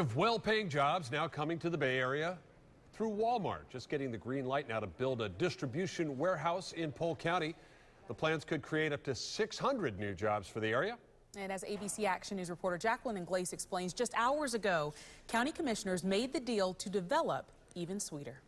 Of well-paying jobs now coming to the Bay Area through Walmart, just getting the green light now to build a distribution warehouse in Polk County. The plans could create up to 600 new jobs for the area. And as ABC Action News reporter Jacqueline Ingles explains, just hours ago, county commissioners made the deal to develop even sweeter.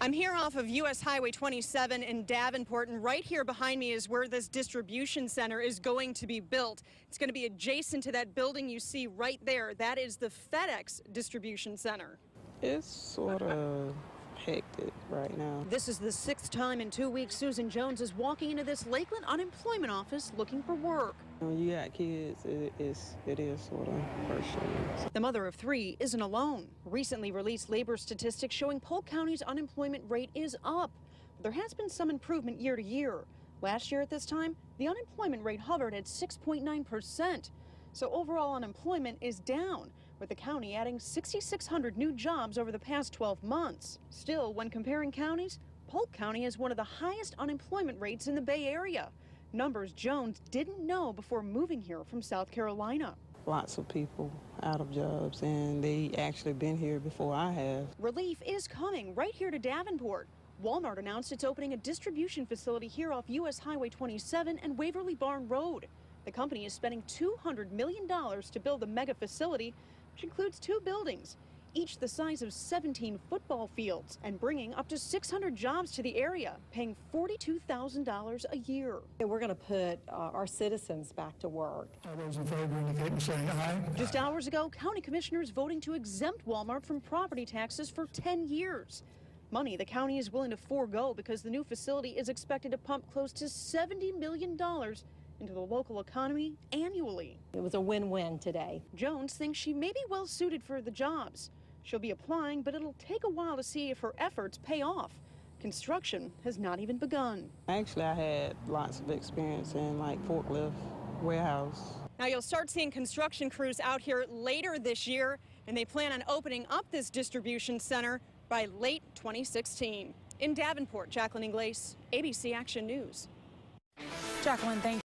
I'm here off of U.S. Highway 27 in Davenport, and right here behind me is where this distribution center is going to be built. It's going to be adjacent to that building you see right there. That is the FedEx distribution center. It's sort of hectic right now. This is the sixth time in two weeks Susan Jones is walking into this Lakeland unemployment office looking for work. When you got kids, it is, it is sort of frustrating. The mother of three isn't alone. Recently released labor statistics showing Polk County's unemployment rate is up. There has been some improvement year to year. Last year at this time, the unemployment rate hovered at 6.9 percent. So overall unemployment is down, with the county adding 6,600 new jobs over the past 12 months. Still, when comparing counties, Polk County has one of the highest unemployment rates in the Bay Area. Numbers Jones didn't know before moving here from South Carolina. Lots of people out of jobs, and they actually been here before I have. Relief is coming right here to Davenport. Walmart announced it's opening a distribution facility here off U.S. Highway 27 and Waverly Barn Road. The company is spending $200 million to build the mega facility, which includes two buildings, each the size of 17 football fields, and bringing up to 600 jobs to the area, paying $42,000 a year. And We're going to put uh, our citizens back to work. All those in favor indicate by saying aye. Just hours ago, county commissioners voting to exempt Walmart from property taxes for 10 years. Money the county is willing to forego because the new facility is expected to pump close to $70 million into the local economy annually. It was a win-win today. Jones thinks she may be well suited for the jobs. She'll be applying, but it'll take a while to see if her efforts pay off. Construction has not even begun. Actually, I had lots of experience in like forklift warehouse. Now you'll start seeing construction crews out here later this year, and they plan on opening up this distribution center by late 2016. In Davenport, Jacqueline Ingles, ABC Action News. Jacqueline, thank